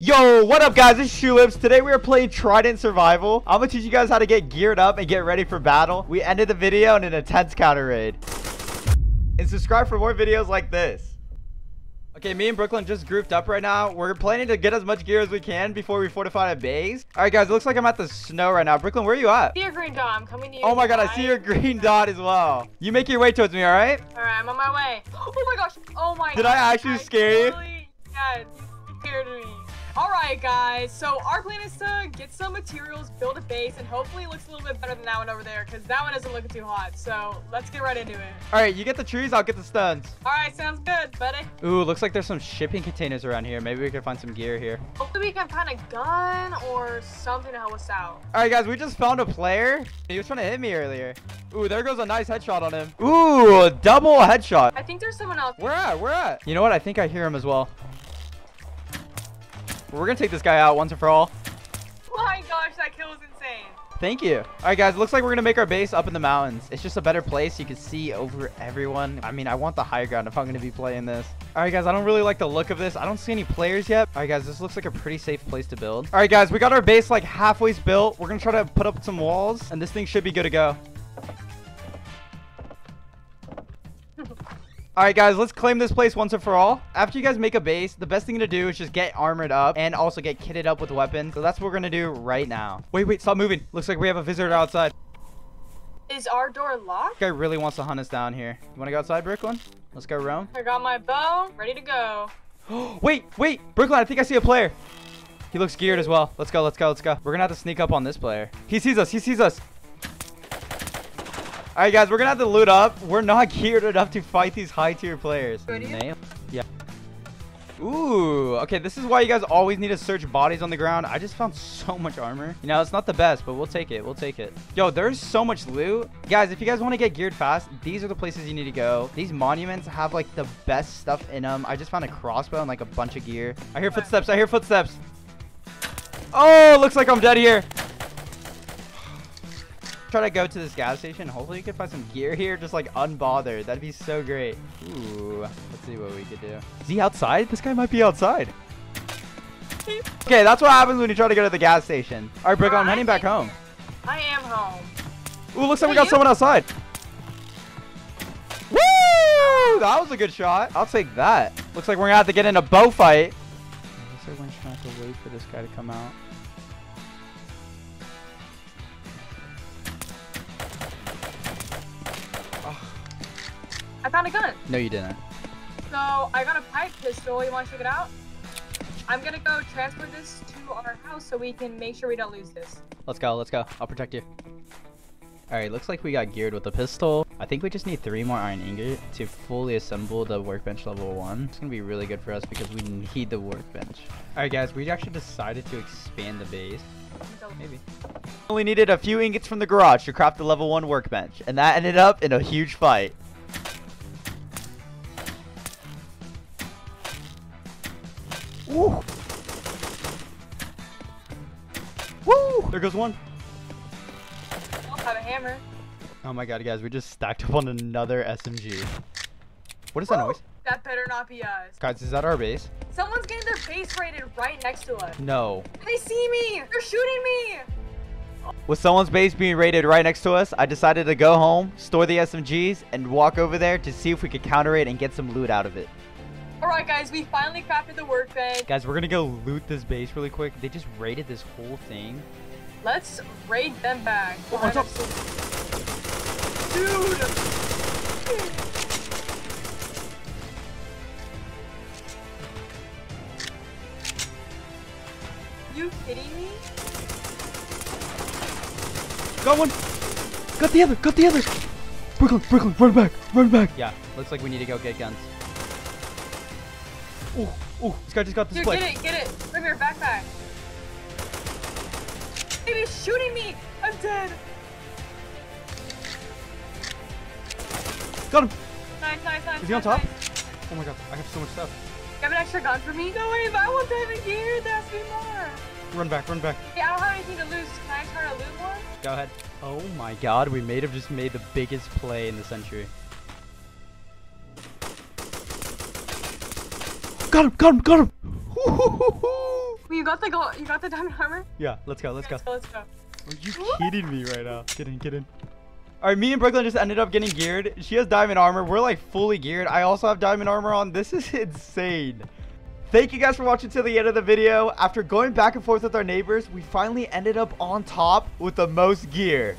Yo, what up guys? It's Shoelips. Today we are playing Trident Survival. I'm gonna teach you guys how to get geared up and get ready for battle. We ended the video in an intense counter raid. And subscribe for more videos like this. Okay, me and Brooklyn just grouped up right now. We're planning to get as much gear as we can before we fortify a base. All right, guys, it looks like I'm at the snow right now. Brooklyn, where are you at? See your green dot. I'm coming to you. Oh my god, I see your green dot as well. You make your way towards me, all right? All right, I'm on my way. Oh my gosh. Oh my god. Did I actually scare you? totally- Yeah, you scared me. All right, guys. So our plan is to get some materials, build a base, and hopefully it looks a little bit better than that one over there, because that one isn't looking too hot. So let's get right into it. All right, you get the trees, I'll get the stuns. All right, sounds good, buddy. Ooh, looks like there's some shipping containers around here. Maybe we can find some gear here. Hopefully we can find a gun or something to help us out. All right, guys, we just found a player. He was trying to hit me earlier. Ooh, there goes a nice headshot on him. Ooh, double headshot. I think there's someone else. Where at? Where at? You know what? I think I hear him as well. We're gonna take this guy out once and for all. Oh my gosh, that kill was insane. Thank you. All right, guys, looks like we're gonna make our base up in the mountains. It's just a better place. You can see over everyone. I mean, I want the high ground if I'm gonna be playing this. All right, guys, I don't really like the look of this. I don't see any players yet. All right, guys, this looks like a pretty safe place to build. All right, guys, we got our base like halfway built. We're gonna try to put up some walls, and this thing should be good to go. All right, guys, let's claim this place once and for all. After you guys make a base, the best thing to do is just get armored up and also get kitted up with weapons. So that's what we're to do right now. Wait, wait, stop moving. Looks like we have a visitor outside. Is our door locked? This guy really wants to hunt us down here. You want to go outside, Brooklyn? Let's go roam. I got my bow, ready to go. wait, wait, Brooklyn, I think I see a player. He looks geared as well. Let's go, let's go, let's go. We're going to have to sneak up on this player. He sees us, he sees us. All right, guys, we're going to have to loot up. We're not geared enough to fight these high tier players. Ready? Yeah. Ooh, okay, this is why you guys always need to search bodies on the ground. I just found so much armor. You know, it's not the best, but we'll take it. We'll take it. Yo, there's so much loot. Guys, if you guys want to get geared fast, these are the places you need to go. These monuments have, like, the best stuff in them. I just found a crossbow and, like, a bunch of gear. I hear footsteps. I hear footsteps. Oh, looks like I'm dead here. Try to go to this gas station. Hopefully you can find some gear here, just like unbothered. That'd be so great. Ooh, let's see what we could do. Is he outside? This guy might be outside. Okay, that's what happens when you try to go to the gas station. All right, Brooke, I'm I heading back home. I am home. Ooh, looks like we got you- someone outside. Woo! That was a good shot. I'll take that. Looks like we're gonna have to get in a bow fight. Looks like we're just gonna have to wait for this guy to come out. I found a gun. No, you didn't. So I got a pipe pistol. You want to check it out? I'm gonna go transfer this to our house so we can make sure we don't lose this. Let's go, let's go. I'll protect you. Alright, looks like we got geared with a pistol. I think we just need three more iron ingot to fully assemble the workbench level one. It's gonna be really good for us because we need the workbench. Alright guys, we actually decided to expand the base. Maybe. Only needed a few ingots from the garage to craft the level one workbench, and that ended up in a huge fight. Woo! Woo! There goes one. I'll have a hammer. Oh my god, guys, we just stacked up on another SMG. What is that Woo! noise? That better not be us. Guys, is that our base? Someone's getting their base raided right next to us. No. They see me. They're shooting me. With someone's base being raided right next to us, I decided to go home, store the SMGs, and walk over there to see if we could counter it and get some loot out of it. All right, guys, we finally crafted the workbench. Guys, we're gonna go loot this base really quick. They just raided this whole thing. Let's raid them back. Oh, on top. Dude. You kidding me? Got one! Got the other! Got the other! Brooklyn, Brooklyn, run back! Run back! Yeah, looks like we need to go get guns. Ooh, ooh, this guy just got Dude, displayed. get it, get it. Bring your backpack. Dude, he's shooting me. I'm dead. Got him! Nice, nice, nice. Is he on top? nice. Oh my god, I have so much stuff. You have an extra gun for me? No, wait, but I want that in gear. There has to be more. Run back, run back. Yeah, I don't have anything to lose. Can I try to loot more? Go ahead. Oh my god, we may have just made the biggest play in the century. Got him, got him, got him! You got the gold. You got the diamond armor. Yeah, let's go. Let's go. Let's go. Let's go. Are you kidding me right now? Get in, get in. All right, me and Brooklyn just ended up getting geared. She has diamond armor. We're like fully geared. I also have diamond armor on. This is insane. Thank you guys for watching to the end of the video. After going back and forth with our neighbors, we finally ended up on top with the most gear.